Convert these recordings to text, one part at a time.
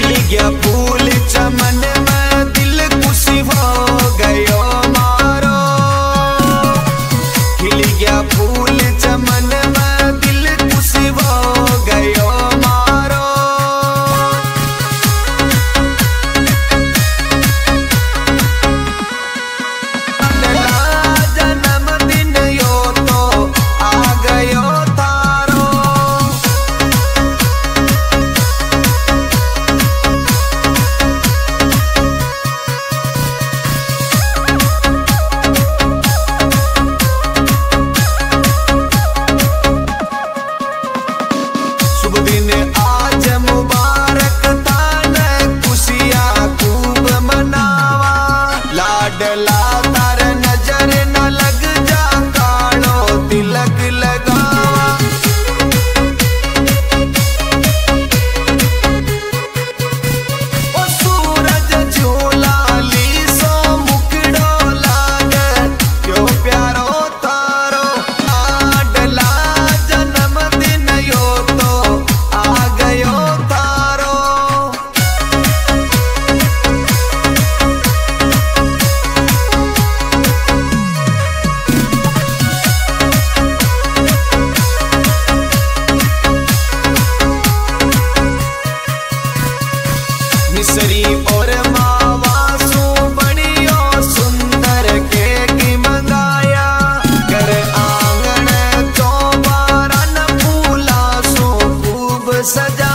भी गया फूल चमन में दिल खुशी हो सजा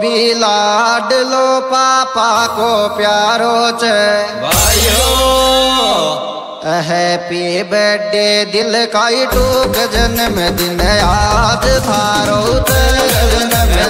भी लाड लो पापा को प्यारो च हैप्पी बर्थडे दिल का ही टूक जन्मदिन आज थारो जन्म दिन च